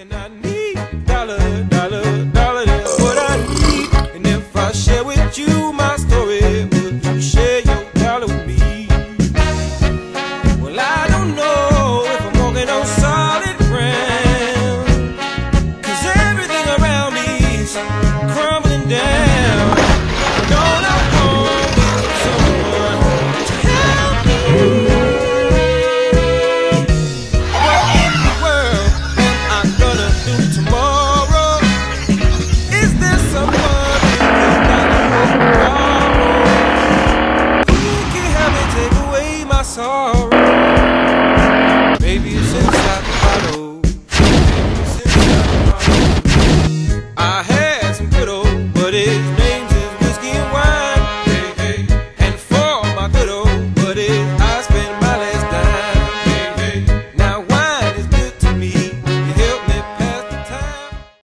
And I need dollar, dollar, dollar. sorrow.